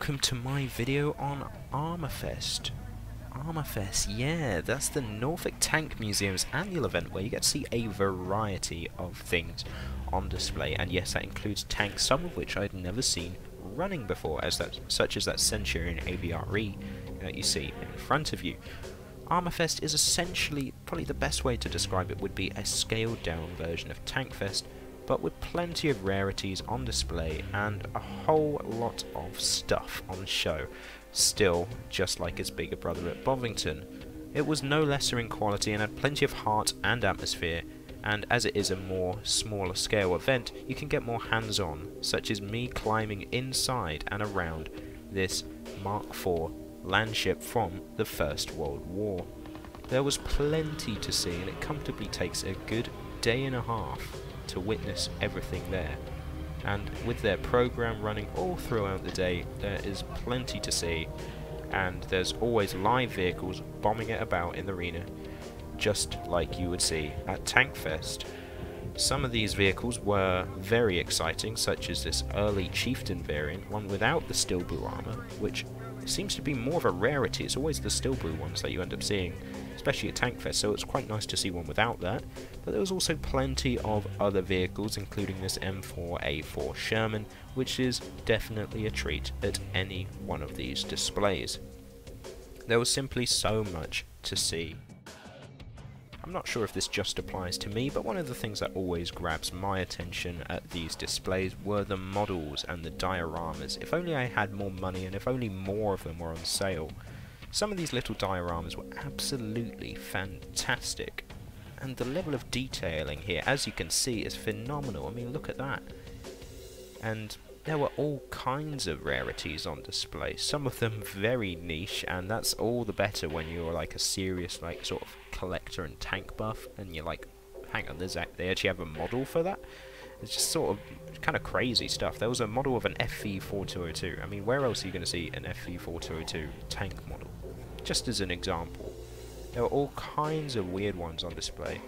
welcome to my video on Armourfest. Armourfest, yeah, that's the Norfolk Tank Museum's annual event where you get to see a variety of things on display, and yes, that includes tanks, some of which I'd never seen running before, as that, such as that Centurion AVRE that you see in front of you. Armourfest is essentially, probably the best way to describe it would be a scaled down version of Tankfest, but with plenty of rarities on display and a whole lot of stuff on show. Still, just like its bigger brother at Bovington, it was no lesser in quality and had plenty of heart and atmosphere, and as it is a more smaller scale event, you can get more hands-on, such as me climbing inside and around this Mark IV landship from the First World War. There was plenty to see and it comfortably takes a good day and a half to witness everything there. And with their program running all throughout the day, there is plenty to see, and there's always live vehicles bombing it about in the arena, just like you would see at Tankfest. Some of these vehicles were very exciting, such as this early Chieftain variant, one without the Stillbrew armor, which seems to be more of a rarity. It's always the Stillbrew ones that you end up seeing especially at Tankfest, so it's quite nice to see one without that. But there was also plenty of other vehicles, including this M4A4 Sherman, which is definitely a treat at any one of these displays. There was simply so much to see. I'm not sure if this just applies to me, but one of the things that always grabs my attention at these displays were the models and the dioramas. If only I had more money and if only more of them were on sale. Some of these little dioramas were absolutely fantastic. And the level of detailing here, as you can see, is phenomenal. I mean, look at that. And there were all kinds of rarities on display. Some of them very niche, and that's all the better when you're like a serious, like, sort of collector and tank buff, and you're like, hang on, there's they actually have a model for that? It's just sort of kind of crazy stuff. There was a model of an FV4202. I mean, where else are you going to see an FV4202 tank model? just as an example. There were all kinds of weird ones on display,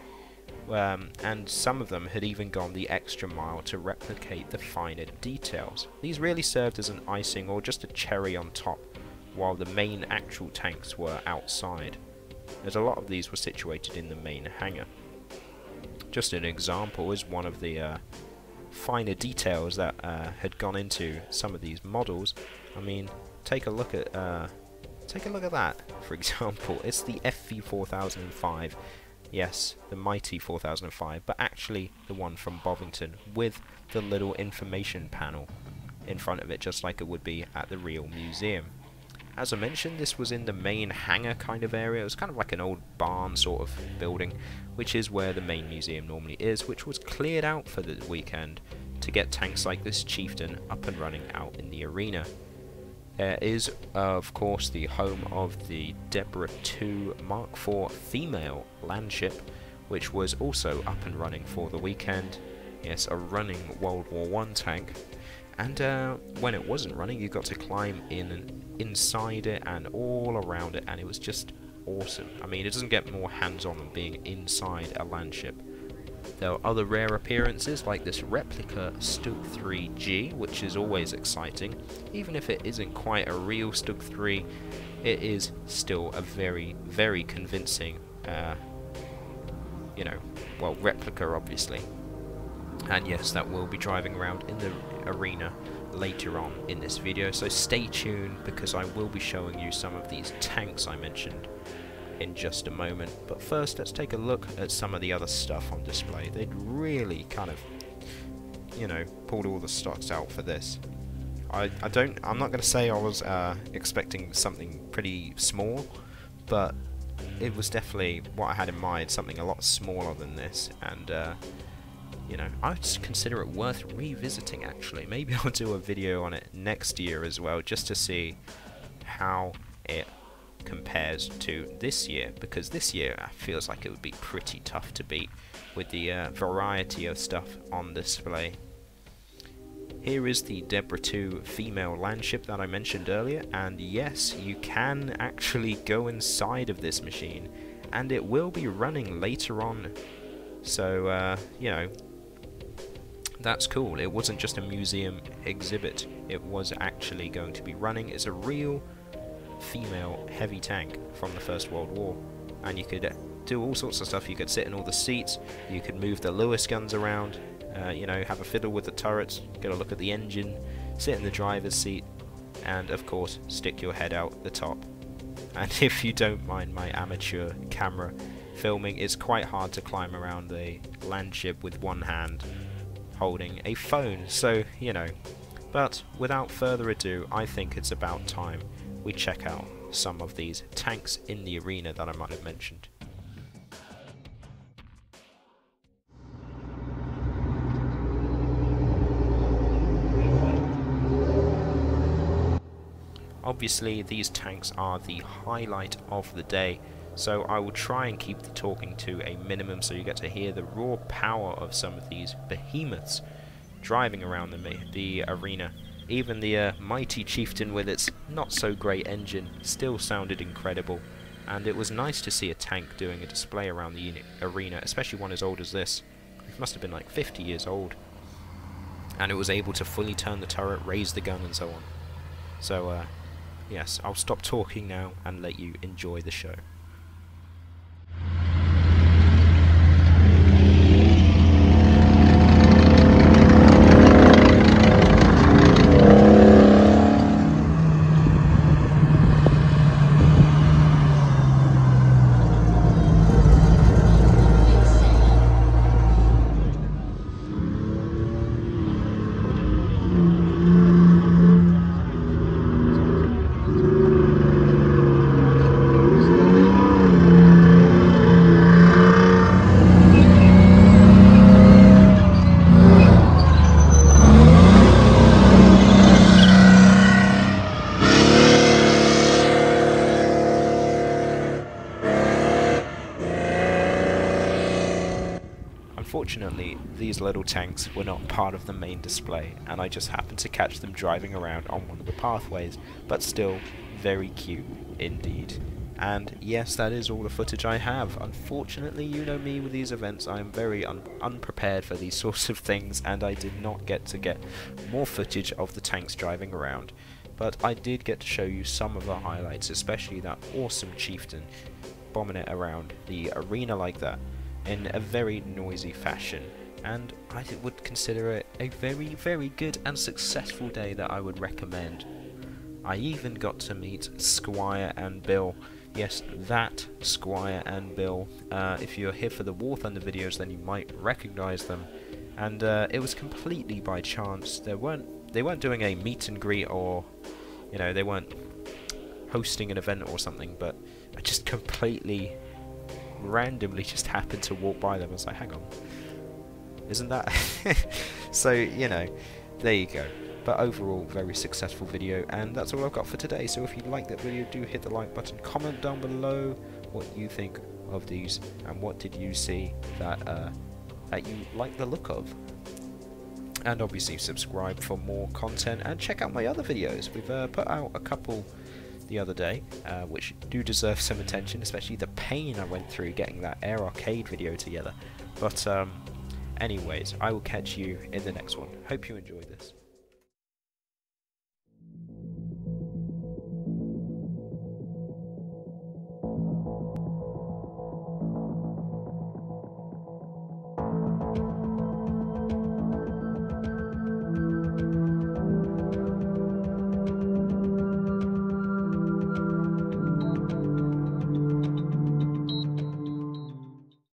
um, and some of them had even gone the extra mile to replicate the finer details. These really served as an icing or just a cherry on top, while the main actual tanks were outside, as a lot of these were situated in the main hangar. Just an example is one of the uh, finer details that uh, had gone into some of these models. I mean, take a look at uh, Take a look at that, for example. It's the FV4005. Yes, the mighty 4005, but actually the one from Bovington with the little information panel in front of it, just like it would be at the real museum. As I mentioned, this was in the main hangar kind of area. It was kind of like an old barn sort of building, which is where the main museum normally is, which was cleared out for the weekend to get tanks like this Chieftain up and running out in the arena uh, is, of course, the home of the Deborah II Mark IV female landship, which was also up and running for the weekend. Yes, a running World War One tank. And uh, when it wasn't running, you got to climb in inside it and all around it, and it was just awesome. I mean, it doesn't get more hands-on than being inside a landship. There are other rare appearances like this replica Stug 3G, which is always exciting. Even if it isn't quite a real Stug 3, it is still a very, very convincing, uh, you know, well, replica obviously. And yes, that will be driving around in the arena later on in this video, so stay tuned because I will be showing you some of these tanks I mentioned in just a moment. But first, let's take a look at some of the other stuff on display. They'd really kind of, you know, pulled all the stocks out for this. I, I don't, I'm not going to say I was uh, expecting something pretty small, but it was definitely what I had in mind, something a lot smaller than this, and uh, you know, I would consider it worth revisiting actually. Maybe I'll do a video on it next year as well, just to see how it compares to this year because this year feels like it would be pretty tough to beat with the uh, variety of stuff on display. Here is the Deborah 2 female landship that I mentioned earlier and yes you can actually go inside of this machine and it will be running later on so uh, you know that's cool. It wasn't just a museum exhibit. It was actually going to be running. It's a real female heavy tank from the First World War. And you could do all sorts of stuff. You could sit in all the seats. You could move the Lewis guns around. Uh, you know, have a fiddle with the turrets. Get a look at the engine. Sit in the driver's seat. And, of course, stick your head out the top. And if you don't mind my amateur camera filming, it's quite hard to climb around a landship with one hand holding a phone, so, you know. But without further ado, I think it's about time we check out some of these tanks in the arena that I might have mentioned. Obviously these tanks are the highlight of the day so I will try and keep the talking to a minimum so you get to hear the raw power of some of these behemoths driving around the, the arena. Even the uh, mighty chieftain with its not so great engine still sounded incredible and it was nice to see a tank doing a display around the arena, especially one as old as this. It must have been like 50 years old. And it was able to fully turn the turret, raise the gun and so on. So, uh, yes, I'll stop talking now and let you enjoy the show. Unfortunately, these little tanks were not part of the main display, and I just happened to catch them driving around on one of the pathways, but still very cute indeed. And yes, that is all the footage I have. Unfortunately, you know me with these events, I am very un unprepared for these sorts of things, and I did not get to get more footage of the tanks driving around. But I did get to show you some of the highlights, especially that awesome chieftain bombing it around the arena like that in a very noisy fashion and I would consider it a very very good and successful day that I would recommend. I even got to meet Squire and Bill. Yes, that Squire and Bill. Uh, if you're here for the War Thunder videos then you might recognise them. And uh, it was completely by chance. They weren't they weren't doing a meet and greet or you know they weren't hosting an event or something but I just completely randomly just happened to walk by them. I was like, hang on, isn't that? so, you know, there you go. But overall, very successful video, and that's all I've got for today. So if you like that video, do hit the like button. Comment down below what you think of these, and what did you see that uh, that you like the look of. And obviously subscribe for more content, and check out my other videos. We've uh, put out a couple the other day, uh, which do deserve some attention, especially the pain I went through getting that Air Arcade video together. But um, anyways, I will catch you in the next one. Hope you enjoyed this.